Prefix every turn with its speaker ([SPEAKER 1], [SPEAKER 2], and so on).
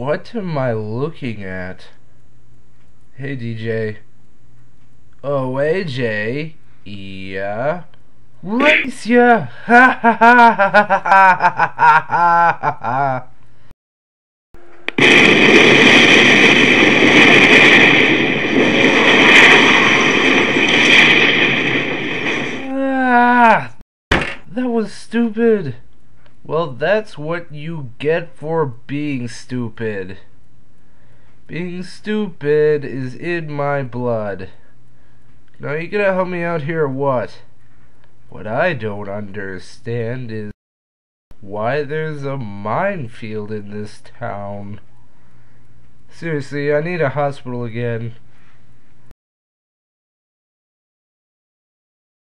[SPEAKER 1] What am I looking at? Hey DJ. Oh, AJ. Yeah. Race ya! Ha ha ha ha ha ha ha ha ha Ah, that was stupid. Well, that's what you get for being stupid. Being stupid is in my blood. Now, you gonna help me out here or what? What I don't understand is why there's a minefield in this town. Seriously, I need a hospital again.